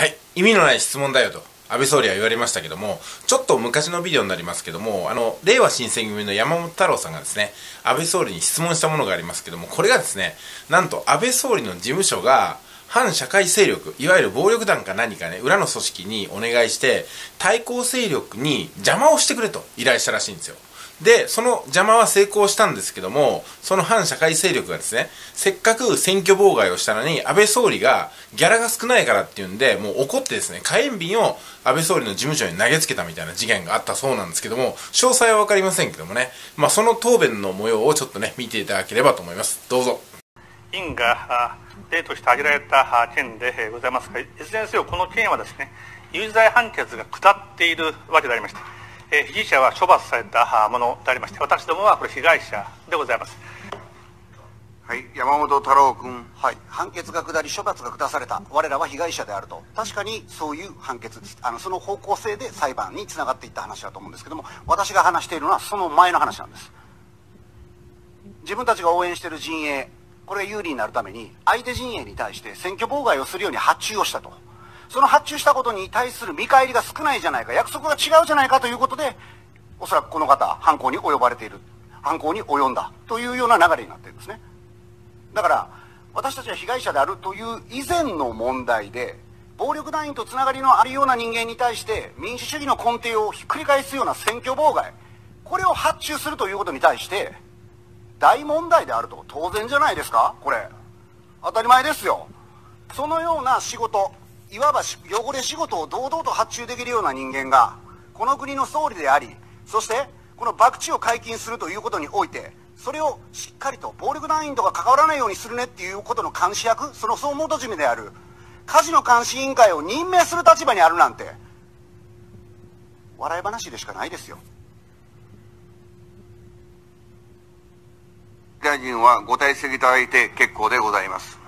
はい。意味のない質問だよと安倍総理は言われましたけどもちょっと昔のビデオになりますけどもあの令和新選組の山本太郎さんがですね安倍総理に質問したものがありますけどもこれがですねなんと安倍総理の事務所が反社会勢力いわゆる暴力団か何かね裏の組織にお願いして対抗勢力に邪魔をしてくれと依頼したらしいんですよ。で、その邪魔は成功したんですけども、その反社会勢力がですね、せっかく選挙妨害をしたのに、安倍総理がギャラが少ないからっていうんで、もう怒ってですね、火炎瓶を安倍総理の事務所に投げつけたみたいな事件があったそうなんですけども、詳細はわかりませんけどもね、まあその答弁の模様をちょっとね、見ていただければと思います。どうぞ。院が例として挙げられた件でございますが、いずれにせよこの件はですね、有罪判決が下っているわけでありまして、え被疑者は処罰されたものでありまして、私どもはこれ、被害者でございます。はい、山本太郎君。はい、判決が下り、処罰が下された、我らは被害者であると、確かにそういう判決あのその方向性で裁判につながっていった話だと思うんですけども、私が話しているのはその前の話なんです。自分たちが応援している陣営、これが有利になるために、相手陣営に対して選挙妨害をするように発注をしたと。その発注したことに対する見返りが少ないじゃないか、約束が違うじゃないかということで、おそらくこの方、犯行に及ばれている、犯行に及んだというような流れになっているんですね。だから、私たちは被害者であるという以前の問題で、暴力団員とつながりのあるような人間に対して民主主義の根底をひっくり返すような選挙妨害、これを発注するということに対して、大問題であると当然じゃないですか、これ。当たり前ですよ。そのような仕事、いわば汚れ仕事を堂々と発注できるような人間がこの国の総理でありそしてこの博打を解禁するということにおいてそれをしっかりと暴力団員とか関わらないようにするねっていうことの監視役その総元締めであるカジノ監視委員会を任命する立場にあるなんて笑い話でしかないですよ。大臣はご退席いただいて結構でございます。